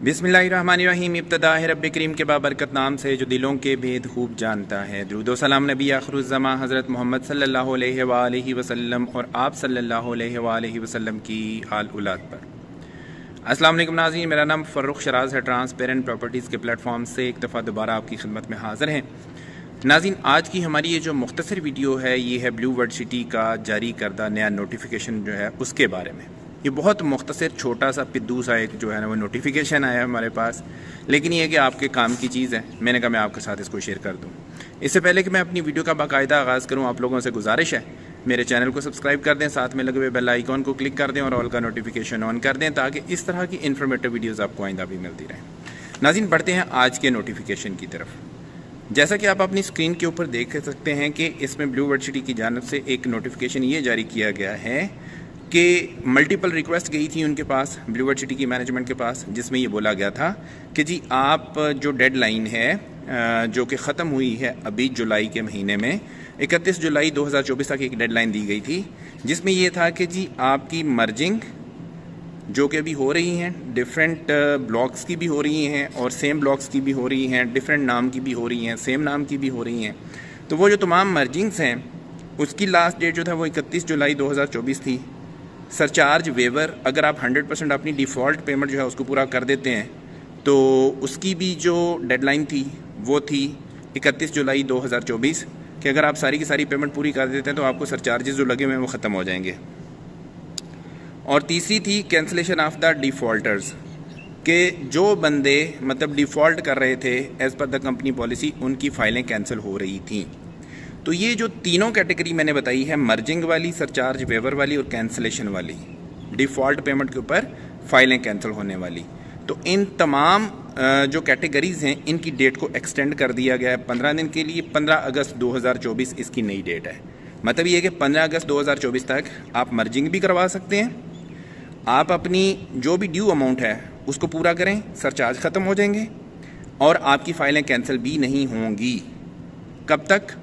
बिसमीम इब्तदा रब करीम के बाबरकत नाम से जो दिलों के भेद खूब जानता है। दरुदो सलाम नबी आखरुज़मा हज़रत मोहम्मद अलैहि वसल्लम और आप अलैहि वसल्लम की आल उलाद पर। अस्सलाम वालेकुम नाज़रीन, मेरा नाम फ़र्रुख शराज है, ट्रांसपेरेंट प्रॉपर्टीज़ के प्लेटफॉर्म से एक दफ़ा दोबारा आपकी खिदमत में हाज़िर हैं। नाजिन आज की हमारी ये जो मुख्तसर वीडियो है, ये है ब्लू वर्ड सिटी का जारी करदा नया नोटिफिकेशन जो है, उसके बारे में। ये बहुत मुख्तर छोटा सा पिद्दू सा एक जो है ना, वो नोटिफिकेशन आया हमारे पास। लेकिन ये कि आपके काम की चीज़ है। मैंने कहा, मैं आपके साथ इसको शेयर कर दूँ। इससे पहले कि मैं अपनी वीडियो का बाकायदा आगाज़ करूँ, आप लोगों से गुजारिश है, मेरे चैनल को सब्सक्राइब कर दें, साथ में लगे हुए बेल आइकॉन को क्लिक कर दें और ऑल का नोटिफिकेशन ऑन कर दें, ताकि इस तरह की इन्फॉर्मेटिव वीडियोज़ आपको आइंदा भी मिलती रहे। नाजिन बढ़ते हैं आज के नोटिफिकेशन की तरफ़। जैसा कि आप अपनी स्क्रीन के ऊपर देख सकते हैं कि इसमें ब्लू वर्ड सिटी की जानब से एक नोटिफिकेशन ये जारी किया गया है कि मल्टीपल रिक्वेस्ट गई थी उनके पास ब्लू वर्ड सिटी की मैनेजमेंट के पास, जिसमें ये बोला गया था कि जी, आप जो डेडलाइन है जो कि ख़त्म हुई है अभी जुलाई के महीने में 31 जुलाई 2024 तक एक डेडलाइन दी गई थी, जिसमें यह था कि जी, आपकी मर्जिंग जो कि अभी हो रही हैं डिफरेंट ब्लॉक्स की भी हो रही हैं और सेम ब्लॉक्स की भी हो रही हैं डिफरेंट नाम की भी हो रही हैं सेम नाम की भी हो रही हैं। तो वो जो तमाम मर्जिंग्स हैं, उसकी लास्ट डेट जो था वो इकतीस जुलाई 2024 थी। सरचार्ज वेवर अगर आप 100 परसेंट अपनी डिफ़ॉल्ट पेमेंट जो है उसको पूरा कर देते हैं तो उसकी भी जो डेडलाइन थी, वो थी इकतीस जुलाई 2024 कि अगर आप सारी की सारी पेमेंट पूरी कर देते हैं तो आपको सरचार्जेस जो लगे हुए हैं, वो ख़त्म हो जाएँगे। और तीसरी थी कैंसलेशन ऑफ़ द डिफ़ॉल्टर्स के जो बंदे मतलब डिफ़ॉल्ट कर रहे थे as per the company policy उनकी फ़ाइलें कैंसिल हो रही थी। तो ये जो तीनों कैटेगरी मैंने बताई है मर्जिंग वाली सरचार्ज वेवर वाली और कैंसिलेशन वाली डिफ़ॉल्ट पेमेंट के ऊपर फाइलें कैंसिल होने वाली। तो इन तमाम जो कैटेगरीज हैं, इनकी डेट को एक्सटेंड कर दिया गया है। पंद्रह दिन के लिए पंद्रह अगस्त 2024 इसकी नई डेट है। मतलब ये कि पंद्रह अगस्त 2024 तक आप मर्जिंग भी करवा सकते हैं। आप अपनी जो भी ड्यू अमाउंट है, उसको पूरा करें सरचार्ज ख़त्म हो जाएँगे और आपकी फ़ाइलें कैंसिल भी नहीं होंगी। कब तक?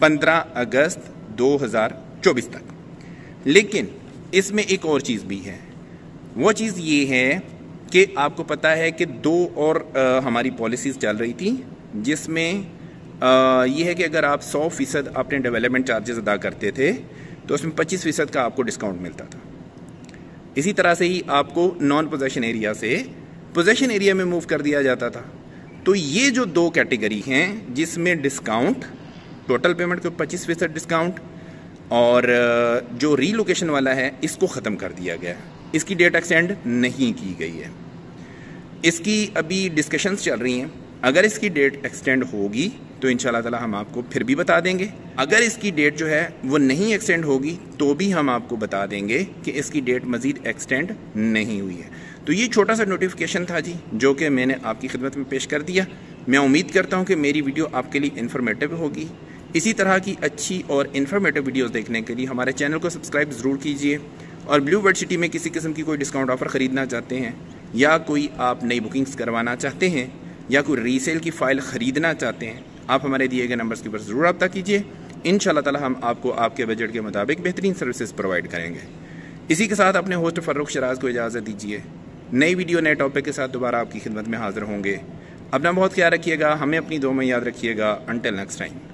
15 अगस्त 2024 तक। लेकिन इसमें एक और चीज़ भी है। वो चीज़ ये है कि आपको पता है कि दो और आ, हमारी पॉलिसीज़ चल रही थी जिसमें ये है कि अगर आप 100 फ़ीसद अपने डेवलपमेंट चार्जेस अदा करते थे तो उसमें 25 फ़ीसद का आपको डिस्काउंट मिलता था। इसी तरह से ही आपको नॉन पोजेशन एरिया से पोजेशन एरिया में मूव कर दिया जाता था। तो ये जो दो कैटेगरी हैं जिसमें डिस्काउंट टोटल पेमेंट के पच्चीस फ़ीसद डिस्काउंट और जो रीलोकेशन वाला है, इसको ख़त्म कर दिया गया इसकी डेट एक्सटेंड नहीं की गई है। इसकी अभी डिस्कशंस चल रही हैं। अगर इसकी डेट एक्सटेंड होगी तो इन ताला हम आपको फिर भी बता देंगे। अगर इसकी डेट जो है, वो नहीं एक्सटेंड होगी तो भी हम आपको बता देंगे कि इसकी डेट मज़ीद एक्सटेंड नहीं हुई है। तो ये छोटा सा नोटिफिकेशन था जी, जो कि मैंने आपकी खिदमत में पेश कर दिया। मैं उम्मीद करता हूँ कि मेरी वीडियो आपके लिए इन्फॉर्मेटिव होगी। इसी तरह की अच्छी और इन्फॉर्मेटिव वीडियोज़ देखने के लिए हमारे चैनल को सब्सक्राइब ज़रूर कीजिए और ब्लू बर्ड सिटी में किसी किस्म की कोई डिस्काउंट ऑफ़र ख़रीदना चाहते हैं, या कोई आप नई बुकिंग्स करवाना चाहते हैं, या कोई रीसेल की फ़ाइल ख़रीदना चाहते हैं, आप हमारे दिए गए नंबर्स के ऊपर ज़रूर रब्ता कीजिए। इन ताला हम आपको आपके बजट के मुताबिक बेहतरीन सर्विसेज़ प्रोवाइड करेंगे। इसी के साथ अपने होस्ट फ़र्रुख शराज को इजाज़त दीजिए। नई वीडियो नए टॉपिक के साथ दोबारा आपकी खिदमत में हाजिर होंगे। अपना बहुत ख्याल रखिएगा, हमें अपनी दो में याद रखिएगा। Until next time